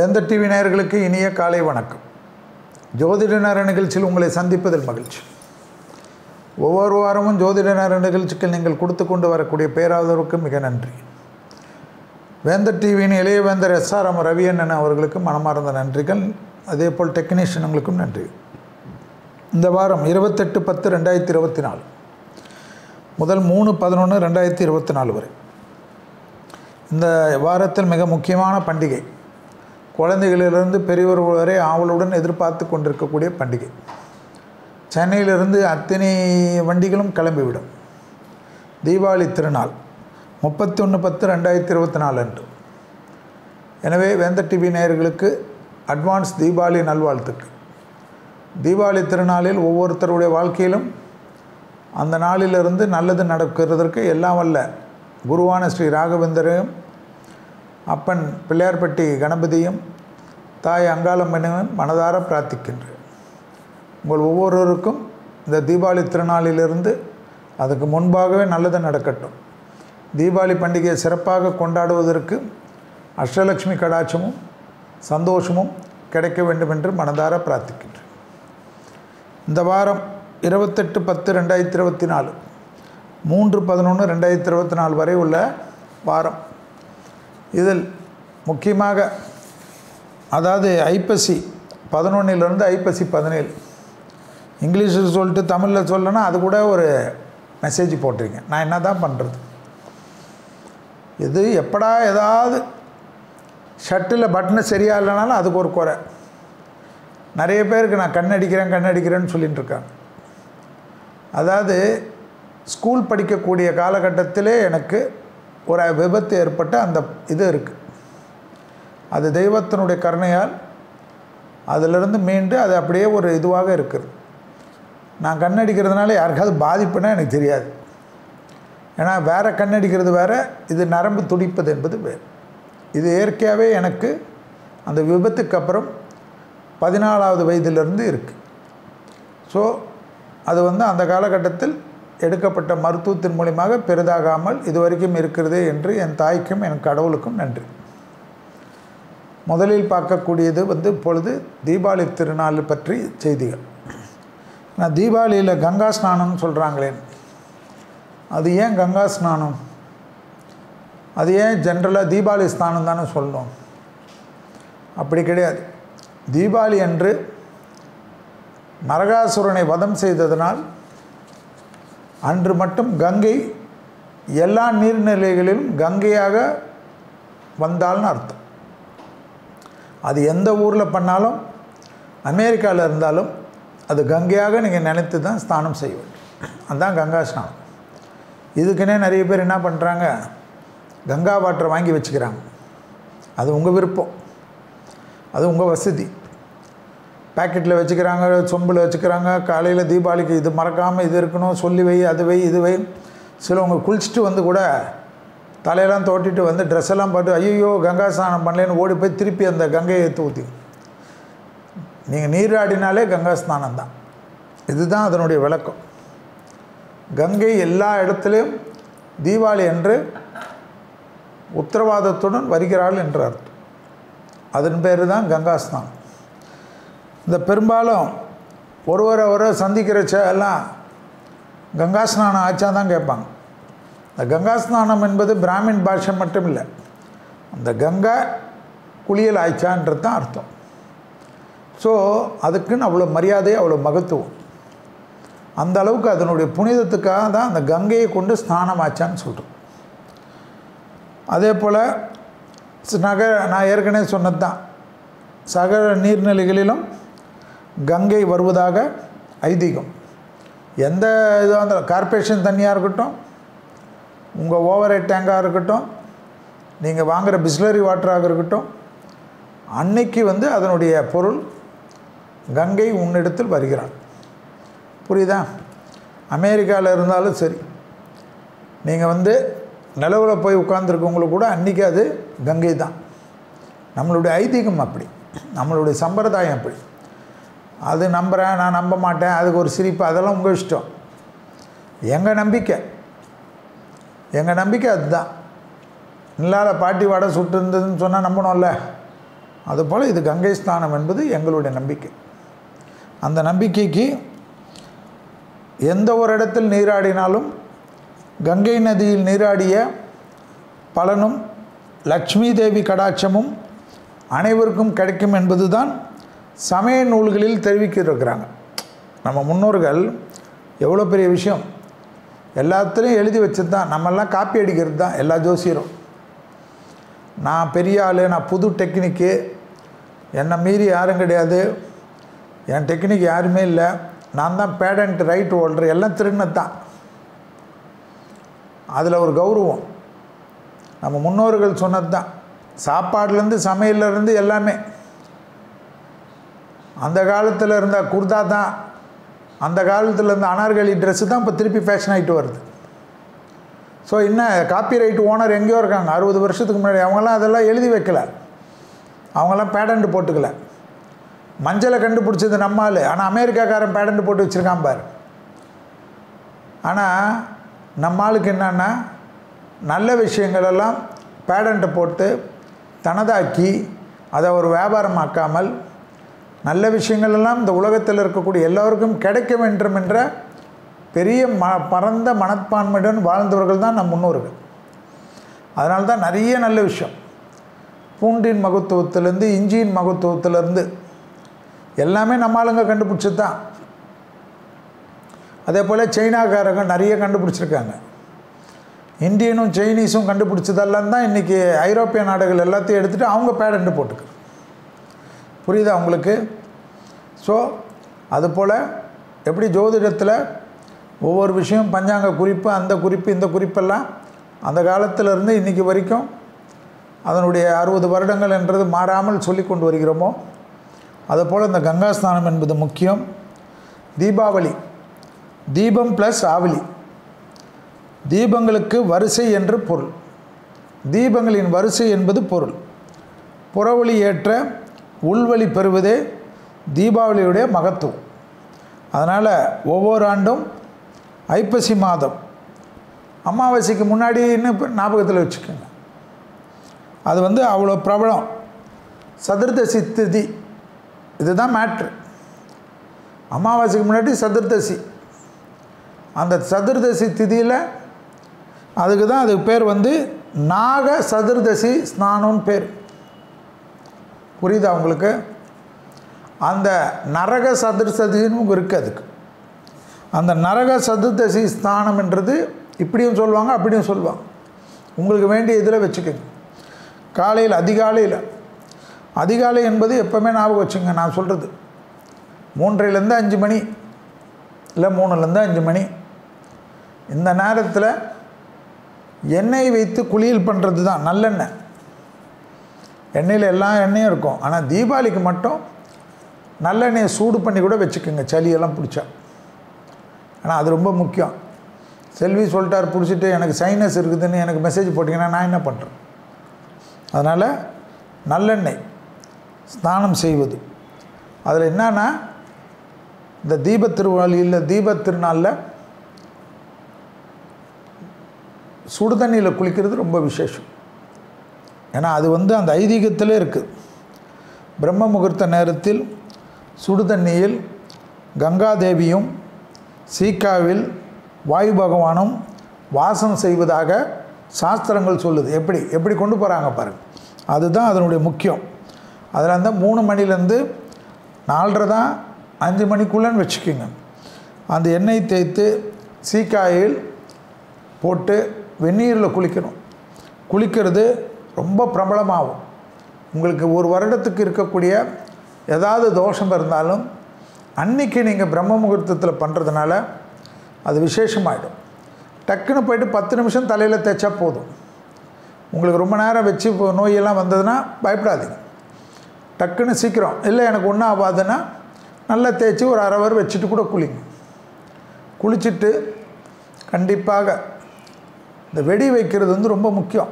வேந்த TV நேயர்களுக்கு இனிய காலை வணக்கம். ஜோதிட நேர நிகழ்ச்சியில் உங்களை சந்திப்பதில் மகிழ்ச்சி. ஒவ்வொரு வாரமும் ஜோதிட நேர நிகழ்ச்சிக்கு நீங்கள் கொடுத்து கொண்டு வரக்கூடிய பேராதரவுக்கு மிக நன்றி. வேந்த டிவியின் இளைய வேந்தர் ரவி ரவியண்ணன் அவர்களுக்கும் மனமார்ந்த நன்றிகள். அதே போல் டெக்னீஷியனுங்களுக்கும் நன்றி. இந்த வாரம் இருபத்தெட்டு பத்து ரெண்டாயிரத்தி இருபத்தி நாலு. முதல் மூணு பதினொன்று ரெண்டாயிரத்தி இருபத்தி நாலு வரை. இந்த வாரத்தில் மிக முக்கியமான பண்டிகை குழந்தைகளிலிருந்து பெரியவர் வரை ஆவலுடன் எதிர்பார்த்து கொண்டிருக்கக்கூடிய பண்டிகை. சென்னையிலிருந்து அத்தனை வண்டிகளும் கிளம்பிவிடும். தீபாவளி திருநாள் முப்பத்தி ஒன்று பத்து ரெண்டாயிரத்தி இருபத்தி நாலு அன்று. எனவே வேந்த டிவி நேயர்களுக்கு அட்வான்ஸ் தீபாவளி நல்வாழ்த்துக்கு தீபாவளி திருநாளில் ஒவ்வொருத்தருடைய வாழ்க்கையிலும் அந்த நாளிலிருந்து நல்லது நடக்கிறதற்கு எல்லாம் வல்ல குருவான ஸ்ரீ ராகவேந்தரையும் அப்பன் பிள்ளையார்பட்டி கணபதியும் தாய் அங்காளம்மனையும் மனதார பிரார்த்திக்கின்றேன். உங்கள் ஒவ்வொருவருக்கும் இந்த தீபாவளி திருநாளிலிருந்து அதுக்கு முன்பாகவே நல்லது நடக்கட்டும். தீபாவளி பண்டிகையை சிறப்பாக கொண்டாடுவதற்கு அஷ்டலக்ஷ்மி கடாட்சமும் சந்தோஷமும் கிடைக்க வேண்டும் என்று மனதார பிரார்த்திக்கின்றேன். இந்த வாரம் இருபத்தெட்டு பத்து ரெண்டாயிரத்தி இருபத்தி நாலு மூன்று பதினொன்று ரெண்டாயிரத்தி இருபத்தி நாலு வரை உள்ள வாரம். இதில் முக்கியமாக அதாவது ஐப்பசி பதினொன்னிலிருந்து ஐப்பசி பதினேழு. இங்கிலீஷில் சொல்லிட்டு தமிழில் சொல்லனா அது கூட ஒரு மெசேஜ் போட்டிருங்க. நான் என்ன தான் பண்ணுறது இது எப்படா ஏதாவது ஷர்ட்டில் பட்டனு சரியாக இல்லைனாலும் அதுக்கு ஒரு குறை. நிறைய பேருக்கு நான் கண்ணடிக்கிறேன் கண்ணடிக்கிறேன்னு சொல்லிகிட்டு இருக்காங்க. அதாவது ஸ்கூல் படிக்கக்கூடிய காலகட்டத்திலே எனக்கு ஒரு விபத்து ஏற்பட்ட அந்த இது இருக்குது அது தெய்வத்தினுடைய கருணையால் அதிலிருந்து மீண்டு அது அப்படியே ஒரு இதுவாக இருக்குது. நான் கண்ணடிக்கிறதுனால யாருக்காவது பாதிப்புனா எனக்கு தெரியாது. ஏன்னா வேறு கண்ணடிக்கிறது வேறு இது நரம்பு துடிப்பது என்பது வேறு. இது இயற்கையாகவே எனக்கு அந்த விபத்துக்கு அப்புறம் பதினாலாவது வயதிலிருந்து இருக்குது ஸோ அது வந்து அந்த காலகட்டத்தில் எடுக்கப்பட்ட மருத்துவத்தின் மூலியமாக பெரிதாகாமல் இதுவரைக்கும் இருக்கிறது என்று என் தாய்க்கும் என் கடவுளுக்கும் நன்றி. முதலில் பார்க்கக்கூடியது வந்து இப்பொழுது தீபாவளி திருநாள் பற்றி செய்திகள். நான் தீபாவளியில் கங்கா ஸ்நானம்னு சொல்கிறாங்களே அது ஏன் கங்கா ஸ்நானம்? அது ஏன் ஜென்ரலாக தீபாவளி ஸ்நானம் தானே சொல்லணும்? அப்படி கிடையாது. தீபாவளி அன்று நரகாசுரனை வதம் செய்ததனால் அன்று மட்டும் கங்கை எல்லா நீர்நிலைகளிலும் கங்கையாக வந்தால்னு அர்த்தம். அது எந்த ஊரில் பண்ணாலும் அமெரிக்காவில் இருந்தாலும் அது கங்கையாக நீங்கள் நினைத்து தான் ஸ்நானம் செய்ய வேண்டும். அதுதான் கங்கா ஸ்நானம். இதுக்குன்னே நிறைய பேர் என்ன பண்ணுறாங்க கங்கா வாட்டர் வாங்கி வச்சுக்கிறாங்க. அது உங்கள் விருப்பம். அது உங்கள் வசதி. பேக்கெட்டில் வச்சுக்கிறாங்க சொம்பில் வச்சுக்கிறாங்க காலையில் தீபாவளிக்கு இது மறக்காமல் இது இருக்கணும் சொல்லி வை அது வை இது வை. சிலவங்க குளிச்சுட்டு வந்து கூட தலையெல்லாம் தோட்டிட்டு வந்து ட்ரெஸ் எல்லாம் பார்த்து ஐயோ கங்கா ஸ்நானம் பண்ணலேன்னு ஓடி போய் திருப்பி அந்த கங்கையை தூத்தி நீங்கள் நீராடினாலே கங்கா ஸ்நானம் தான். இதுதான் அதனுடைய விளக்கம். கங்கை எல்லா இடத்துலையும் தீபாவளி என்று உத்தரவாதத்துடன் வருகிறாள் என்று அர்த்தம். அதன் பேர் தான் கங்கா ஸ்நானம். இந்த பெரும்பாலும் ஒருவரை ஒருவர் சந்திக்கிறச்ச எல்லாம் கங்கா ஸ்நானம் ஆச்சா தான் கேட்பாங்க. இந்த கங்கா ஸ்நானம் என்பது பிராமின் பாஷை மட்டும் இல்லை அந்த கங்கா குளியல் ஆய்ச்சான்றது தான் அர்த்தம். ஸோ அதுக்குன்னு அவ்வளோ மரியாதை அவ்வளோ மகத்துவம். அந்த அளவுக்கு அதனுடைய புனிதத்துக்காக தான் அந்த கங்கையை கொண்டு ஸ்நானம் ஆச்சான்னு சொல்கிறோம் அதே போல் நகர நான் ஏற்கனவே சொன்னது தான் சகர நீர்நிலைகளிலும் கங்கை வருவதாக ஐதீகம். எந்த இதுவாக இருந்தாலும் கார்பரேஷன் தண்ணியாக இருக்கட்டும் உங்கள் ஓவர் ஹெட் டேங்காக இருக்கட்டும் நீங்கள் வாங்குகிற பிஸ்லரி வாட்டராக இருக்கட்டும் அன்னைக்கு வந்து அதனுடைய பொருள் கங்கை உன்னிடத்தில் வருகிறாள் புரியுதா? அமெரிக்காவில் இருந்தாலும் சரி. நீங்கள் வந்து நிலவில் போய் உட்காந்துருக்கவங்களுக்கு கூட அன்றைக்கி அது கங்கை தான். நம்மளுடைய ஐதீகம் அப்படி. நம்மளுடைய சம்பிரதாயம் அப்படி. அது நம்புகிறேன் நான் நம்ப மாட்டேன் அதுக்கு ஒரு சிரிப்பு அதெல்லாம் உங்கள் இஷ்டம். எங்கள் நம்பிக்கை? எங்கள் நம்பிக்கை அதுதான். இல்லாத பாட்டி வடை சுட்டு இருந்ததுன்னு சொன்னால் நம்பணும்ல. அதுபோல் இது கங்கை ஸ்நானம் என்பது எங்களுடைய நம்பிக்கை. அந்த நம்பிக்கைக்கு எந்த ஒரு இடத்தில் நீராடினாலும் கங்கை நதியில் நீராடிய பலனும் லக்ஷ்மி தேவி கடாட்சமும் அனைவருக்கும் கிடைக்கும் என்பதுதான் சமய நூல்களில் தெரிவிக்கிருக்கிறாங்க நம்ம முன்னோர்கள் எவ்வளோ பெரிய விஷயம்? எல்லாத்துலேயும் எழுதி வச்சது தான் நம்மெல்லாம் காப்பி அடிக்கிறது தான் எல்லா ஜோசியரும். நான் பெரிய ஆள் நான் புது டெக்னிக்கு என்னை மீறி யாரும் கிடையாது. என் டெக்னிக் யாருமே இல்லை. நான் தான் பேடண்ட் ரைட் ஹோல்டர் எல்லாம் திருநது தான் அதில் ஒரு கௌரவம். நம்ம முன்னோர்கள் சொன்னது தான் சாப்பாடுலேருந்து சமையல்லேருந்து எல்லாமே. அந்த காலத்தில் இருந்த குர்தா தான் அந்த காலத்தில் இருந்த அனார்கலி ட்ரெஸ்ஸு தான் இப்போ திருப்பி ஃபேஷன் ஆகிட்டு வருது. ஸோ என்ன காப்பிரைட் ஓனர் எங்கேயோ இருக்காங்க அறுபது வருஷத்துக்கு முன்னாடி. அவங்களாம் அதெல்லாம் எழுதி வைக்கல. அவங்களாம் பேடண்ட் போட்டுக்கல. மஞ்சளை கண்டுபிடிச்சது நம்ம ஆள். ஆனால் அமெரிக்காக்காரன் பேடண்ட் போட்டு வச்சுருக்கான் பார். ஆனால் நம்ம ஆளுக்கு நல்ல விஷயங்களெல்லாம் பேடண்ட்டை போட்டு தனதாக்கி அதை ஒரு வியாபாரமாக்காமல் நல்ல விஷயங்கள் எல்லாம் இந்த உலகத்தில் இருக்கக்கூடிய எல்லோருக்கும் கிடைக்க வேண்டும் என்ற பெரிய ம பரந்த மனப்பான்மையுடன் வாழ்ந்தவர்கள் தான் நம் முன்னோர்கள். அதனால தான் நிறைய நல்ல விஷயம். பூண்டின் மகத்துவத்திலேருந்து இஞ்சியின் மகத்துவத்திலேருந்து எல்லாமே நம்ம ஆளுங்க கண்டுபிடிச்சது தான். அதே போல் சைனாக்காரங்க நிறைய கண்டுபிடிச்சிருக்காங்க. இந்தியனும் சைனீஸும் கண்டுபிடிச்சதெல்லாம் தான் இன்றைக்கி ஐரோப்பிய நாடுகள் எல்லாத்தையும் எடுத்துகிட்டு அவங்க பேடண்ட்டு போட்டுக்கு. புரியுதா உங்களுக்கு? ஸோ அதுபோல் எப்படி ஜோதிடத்தில் ஒவ்வொரு விஷயம் பஞ்சாங்க குறிப்பு அந்த குறிப்பு இந்த குறிப்பெல்லாம் அந்த காலத்திலிருந்து இன்றைக்கி வரைக்கும் அதனுடைய அறுபது வருடங்கள் என்றது மாறாமல் சொல்லி கொண்டு வருகிறோமோ? அதுபோல் இந்த கங்கா ஸ்நானம் என்பது முக்கியம். தீபாவளி தீபம் ப்ளஸ் ஆவலி தீபங்களுக்கு வரிசை என்று பொருள். தீபங்களின் வரிசை என்பது பொருள். புறவழி ஏற்ற உள்வழி பெறுவதே தீபாவளியுடைய மகத்துவம். அதனால் ஒவ்வொரு ஆண்டும் ஐப்பசி மாதம். அமாவாசைக்கு முன்னாடின்னு இப்போ ஞாபகத்தில் வச்சுக்கோங்க. அது வந்து அவ்வளோ பிரபலம். சதுர்தசி திதி. இதுதான் மேட்ரு அமாவாசைக்கு முன்னாடி சதுர்தசி. அந்த சதுர்தசி திதியில் அதுக்கு தான் அதுக்கு பேர் வந்து நாக சதுர்தசி ஸ்நானம்னு பேர். புரியுதா உங்களுக்கு? அந்த நரக சதுர்தசின்னு இருக்குது அதுக்கு. அந்த நரக சதுர்தசி ஸ்தானம்ன்றது இப்படியும் சொல்லுவாங்க அப்படியும் சொல்லுவாங்க. உங்களுக்கு வேண்டிய இதில் வச்சுக்கோங்க. காலையில் அதிகாலையில். அதிகாலை என்பது எப்போவுமே ஞாபகம் வச்சுங்க நான் சொல்கிறது மூன்றைலேருந்து அஞ்சு மணி இல்லை மூணுலேருந்து அஞ்சு மணி. இந்த நேரத்தில் எண்ணெய் வைத்து குளியல் பண்ணுறது தான் நல்லெண்ணெய். எண்ணெயில் எல்லா எண்ணெயும் இருக்கும். ஆனால் தீபாவளிக்கு மட்டும் நல்லெண்ணெயை சூடு பண்ணி கூட வச்சுக்கோங்க. சளியெல்லாம் பிடிச்சா. ஆனால் அது ரொம்ப முக்கியம். செல்வி சொல்லிட்டார் பிடிச்சிட்டு எனக்கு சைனஸ் இருக்குதுன்னு எனக்கு மெசேஜ் போட்டிங்கன்னா நான் என்ன பண்ணுறேன் அதனால் நல்லெண்ணெய் ஸ்நானம் செய்வது. அதில் என்னன்னா இந்த தீபத் திருவாளியில் தீபத் திருநாளில் சுடு தண்ணியில் குளிக்கிறது ரொம்ப விசேஷம். ஏன்னா அது வந்து அந்த ஐதீகத்திலே இருக்குது பிரம்ம முகூர்த்த நேரத்தில் சுடு தண்ணியில் கங்காதேவியும் சீக்காவில் வாயு பகவானும் வாசம் செய்வதாக சாஸ்திரங்கள் சொல்லுது. எப்படி? எப்படி கொண்டு போகிறாங்க பாருங்கள் அதுதான் அதனுடைய முக்கியம். அதில் அந்த மூணு மணிலேருந்து நாலரை தான் அஞ்சு மணிக்குள்ளேன்னு வச்சுக்கோங்க. அந்த எண்ணெய் தேய்த்து சீக்காயில் போட்டு வெந்நீரில் குளிக்கணும். குளிக்கிறது ரொம்ப பிரபலமாகும். உங்களுக்கு ஒரு வருடத்துக்கு இருக்கக்கூடிய ஏதாவது தோஷம் இருந்தாலும் அன்னைக்கு நீங்கள் பிரம்ம முகூர்த்தத்தில் பண்ணுறதுனால அது விசேஷமாயிடும். டக்குன்னு போயிட்டு பத்து நிமிஷம் தலையில் தேய்ச்சா போதும். உங்களுக்கு ரொம்ப நேரம் வச்சு இப்போ நோயெல்லாம் வந்ததுன்னா பயப்படாதீங்க. டக்குன்னு சீக்கிரம் இல்லை எனக்கு ஒன்றும் ஆகாதுன்னா நல்லா தேய்ச்சி ஒரு அரை ஹவர் வச்சுட்டு கூட குளிங்க. குளிச்சுட்டு கண்டிப்பாக இந்த வெடி வைக்கிறது வந்து ரொம்ப முக்கியம்.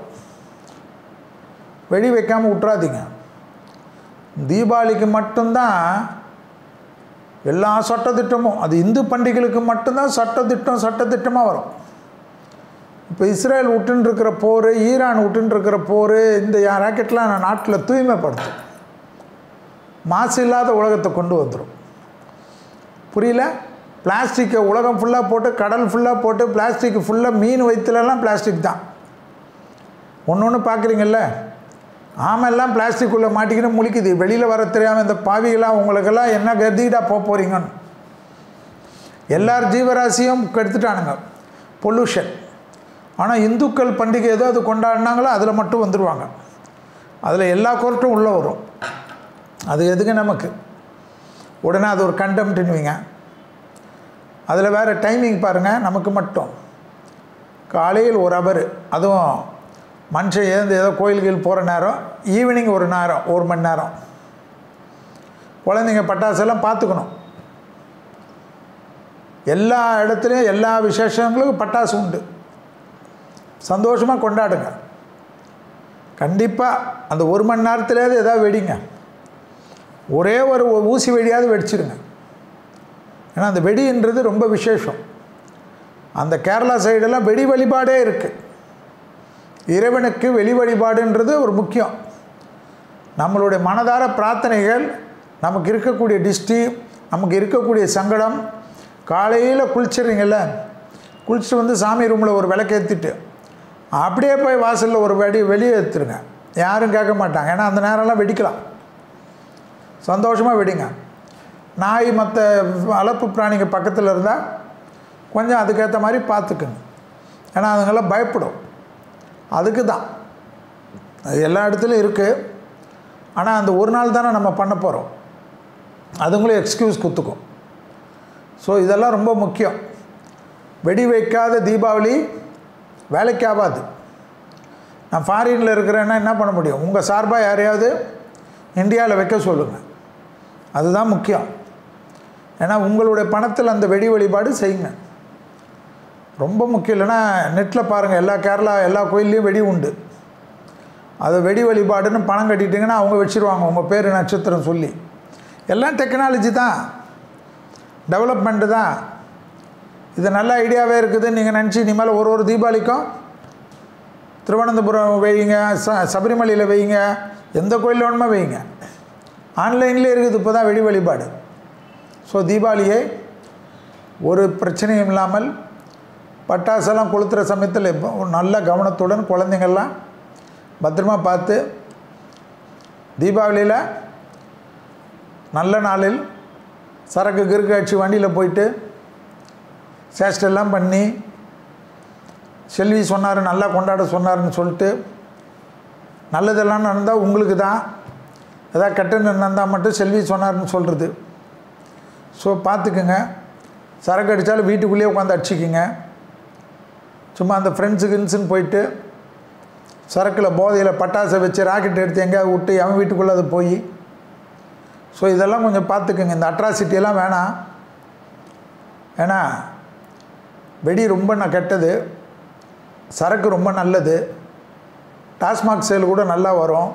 வெடி வைக்காமல் விட்றாதீங்க தீபாவளிக்கு மட்டும்தான் எல்லா சட்டத்திட்டமும் அது இந்து பண்டிகைகளுக்கு மட்டும்தான் சட்டத்திட்டம் சட்டத்திட்டமாக வரும். இப்போ இஸ்ரேல் விட்டுன்னு இருக்கிற போர் ஈரான் விட்டுன்னுருக்கிற போர் இந்த ராக்கெட்லாம் நாட்டில் தூய்மைப்படுத்தும். மாசு இல்லாத உலகத்தை கொண்டு வந்துடும் புரியல? பிளாஸ்டிக்கை உலகம் ஃபுல்லாக போட்டு கடல் ஃபுல்லாக போட்டு பிளாஸ்டிக் ஃபுல்லாக மீன் வயிற்றுலலாம் பிளாஸ்டிக் தான். ஒன்று ஒன்று பார்க்குறீங்கல்ல ஆமெல்லாம் பிளாஸ்டிக் உள்ளே மாட்டிக்கிட்டு முழிக்குது. வெளியில் வர தெரியாமல் இந்த பாவிகளாக உங்களுக்கெல்லாம் என்ன கருதிக்கிட்டா போக போகிறீங்கன்னு எல்லார் ஜீவராசியும் கெடுத்துட்டானுங்க. பொல்யூஷன் ஆனால் இந்துக்கள் பண்டிகை ஏதோ அது கொண்டாடினாங்களோ அதில் மட்டும் வந்துடுவாங்க அதில் எல்லா கோர்ட்டும் உள்ளே வரும். அது எதுக்கு நமக்கு? உடனே அது ஒரு கண்டம்ட்டுன்னுவீங்க அதில் வேறு டைமிங் பாருங்கள் நமக்கு மட்டும். காலையில் ஒரு அவர் அதுவும் மனுஷன் ஏந்து ஏதோ கோயில்கள் போகிற நேரம் ஈவினிங் ஒரு நேரம் ஒரு மணி நேரம். குழந்தைங்க பட்டாசெல்லாம் பார்த்துக்கணும். எல்லா இடத்துலையும் எல்லா விசேஷங்களுக்கும் பட்டாசு உண்டு. சந்தோஷமாக கொண்டாடுங்க. கண்டிப்பாக அந்த ஒரு மணி நேரத்துலேயாவது எதாவது வெடிங்க. ஒரே ஒரு ஊசி வெடியாவது வெடிச்சிடுங்க ஏன்னா அந்த வெடின்றது ரொம்ப விசேஷம். அந்த கேரளா சைடெல்லாம் வெடி வழிபாடே இருக்குது இறைவனுக்கு வெளி வழிபாடுன்றது ஒரு முக்கியம். நம்மளுடைய மனதார பிரார்த்தனைகள் நமக்கு இருக்கக்கூடிய டிஸ்டி நமக்கு இருக்கக்கூடிய சங்கடம் காலையில் குளிச்சிடுறீங்கல்ல குளிச்சுட்டு வந்து சாமி ரூமில் ஒரு விளக்கேற்றிட்டு அப்படியே போய் வாசலில் ஒரு வெடி வெளியே ஏற்றுருங்க யாரும் கேட்க மாட்டாங்க. ஏன்னா அந்த நேரம்லாம் வெடிக்கலாம். சந்தோஷமாக வெடிங்க. நாய் மற்ற வளர்ப்பு பிராணிங்க பக்கத்தில் இருந்தால் கொஞ்சம் அதுக்கேற்ற மாதிரி பார்த்துக்குங்க. ஏன்னா அதுங்களாம் பயப்படும். அதுக்கு தான் அது எல்லா இடத்துலையும் இருக்குது ஆனால் அந்த ஒரு நாள் தானே நம்ம பண்ண போகிறோம் அதுங்களும் எக்ஸ்கியூஸ் குத்துக்கும். ஸோ இதெல்லாம் ரொம்ப முக்கியம். வெடி வைக்காத தீபாவளி வேலைக்கு ஆகாது. நான் ஃபாரினில் இருக்கிறேன்னா என்ன பண்ண முடியும்? உங்கள் சார்பாக யாரையாவது இந்தியாவில் வைக்க சொல்லுங்கள் அதுதான் முக்கியம். ஏன்னா உங்களுடைய பணத்தில் அந்த வெடி வழிபாடு செய்யுங்க. ரொம்ப முக்கியம் இல்லைன்னா நெட்டில் பாருங்கள் எல்லா கேரளா எல்லா கோயில்லையும் வெடி உண்டு. அது வெடி வழிபாடுன்னு பணம் கட்டிட்டிங்கன்னா அவங்க வச்சுருவாங்க உங்கள் பேர் நட்சத்திரம் சொல்லி. எல்லாம் டெக்னாலஜி தான். டெவலப்மெண்ட்டு தான். இது நல்ல ஐடியாவே இருக்குது. நீங்கள் நினச்சி இனிமேல் ஒரு ஒரு தீபாவளிக்கும் திருவனந்தபுரம் வையுங்க ச சபரிமலையில் வையுங்க எந்த கோயிலில் வேணுமோ வையுங்க. ஆன்லைன்லேயே இருக்குது இப்போ தான் வெடி வழிபாடு. ஸோ தீபாவளியை ஒரு பிரச்சனையும் இல்லாமல் பட்டாசெல்லாம் கொளுத்துற சமயத்தில் நல்ல கவனத்துடன் குழந்தைங்கள்லாம் பத்திரமா பார்த்து தீபாவளியில் நல்ல நாளில் சரக்கு கிறுக்கு வண்டியில் போயிட்டு சேஷ்டெல்லாம் பண்ணி செல்வி சொன்னார் நல்லா கொண்டாட சொன்னார்னு சொல்லிட்டு நல்லதெல்லாம் நடந்தால் உங்களுக்கு தான். எதாவது கெட்டன்னு நடந்தால் மட்டும் செல்வி சொன்னார்னு சொல்கிறது ஸோ பார்த்துக்குங்க. சரக்கு அடித்தாலும் வீட்டுக்குள்ளேயே உட்காந்து அடிச்சிக்கிங்க. சும்மா அந்த ஃப்ரெண்ட்ஸு கிண்ட்ஸுன்னு போயிட்டு சரக்கில் போதையில் பட்டாசை வச்சு ராக்கெட் எடுத்து எங்கேயாவது விட்டு அவன் வீட்டுக்குள்ளே அது போய். ஸோ இதெல்லாம் கொஞ்சம் பார்த்துக்குங்க. இந்த அட்ராசிட்டியெல்லாம் வேணாம். ஏன்னா வெடி ரொம்ப நான் கெட்டது. சரக்கு ரொம்ப நல்லது. டாஸ்மாக் சேல் கூட நல்லா வரும்.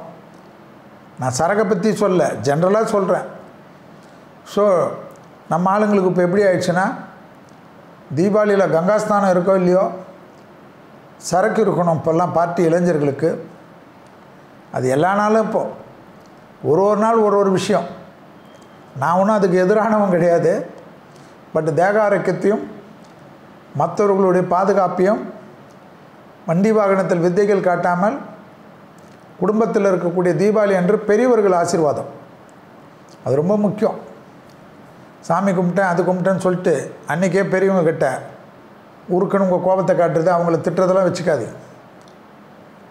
நான் சரக்கை பற்றி சொல்ல ஜென்ரலாக சொல்கிறேன் ஸோ நம்ம ஆளுங்களுக்கு இப்போ எப்படி ஆயிடுச்சுன்னா தீபாவளியில் கங்காஸ்தானம் இருக்கோ இல்லையோ சரக்கு இருக்கணும் இப்போல்லாம் பார்ட்டி இளைஞர்களுக்கு. அது எல்லா நாளும் இப்போது ஒரு ஒரு நாள் ஒரு ஒரு விஷயம். நான் ஒன்றும் அதுக்கு எதிரானவன் கிடையாது. பட் தேக ஆரோக்கியத்தையும் மற்றவர்களுடைய பாதுகாப்பையும் வண்டி வாகனத்தில் வித்தைகள் காட்டாமல் குடும்பத்தில் இருக்கக்கூடிய தீபாவளி அன்று பெரியவர்கள் ஆசீர்வாதம். அது ரொம்ப முக்கியம். சாமி கும்பிட்டேன் அது கும்பிட்டேன்னு சொல்லிட்டு அன்றைக்கே பெரியவங்க கிட்ட உருக்குன்னு உங்கள் கோபத்தை காட்டுறது அவங்கள திட்டுறதெல்லாம் வச்சுக்காதீங்க.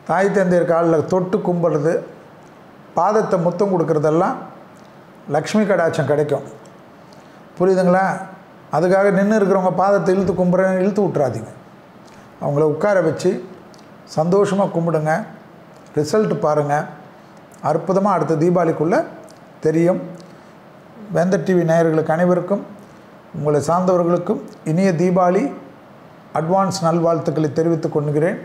தாய் தந்தையர் காலில் தொட்டு கும்பிடுறது பாதத்தை முத்தம் கொடுக்குறதெல்லாம் லக்ஷ்மி கடாட்சம் கிடைக்கும். புரியுதுங்களா? அதுக்காக நின்று இருக்கிறவங்க பாதத்தை இழுத்து கும்பிட்றேன்னு இழுத்து விட்றாதீங்க அவங்கள உட்கார வச்சு சந்தோஷமாக கும்பிடுங்க. ரிசல்ட் பாருங்கள் அற்புதமாக அடுத்த தீபாவளிக்குள்ளே தெரியும். வெந்த டிவி நேயர்களுக்கு அனைவருக்கும் உங்களை சார்ந்தவர்களுக்கும் இனிய தீபாவளி அட்வான்ஸ் நல்வாழ்த்துக்களை தெரிவித்துக் கொள்கிறேன்.